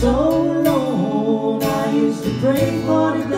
so alone. I used to pray for the